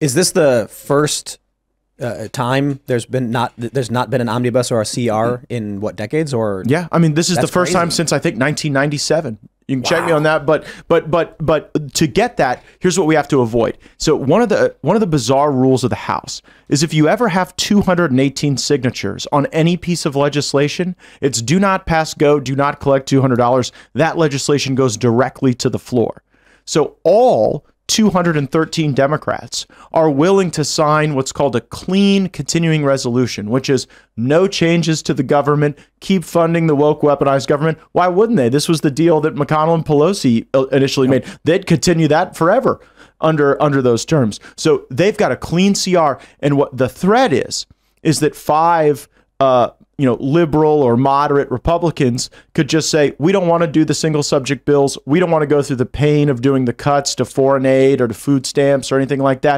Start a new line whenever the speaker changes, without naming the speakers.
Is this the first uh, time there's been not there's not been an omnibus or a CR in what decades or
Yeah, I mean, this is the first time since I think 1997. You can check me on that, but but but but to get that, here's what we have to avoid. So one of the one of the bizarre rules of the House is if you ever have 218 signatures on any piece of legislation, it's do not pass go, do not collect $200. That legislation goes directly to the floor. So all 213 Democrats are willing to sign what's called a clean continuing resolution, which is no changes to the government, keep funding the woke weaponized government. Why wouldn't they? This was the deal that McConnell and Pelosi uh, initially made. They'd continue that forever under under those terms. So they've got a clean CR and what the threat is is that five uh, you know, liberal or moderate Republicans could just say, we don't want to do the single subject bills. We don't want to go through the pain of doing the cuts to foreign aid or to food stamps or anything like that.